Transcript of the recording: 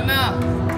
Sana.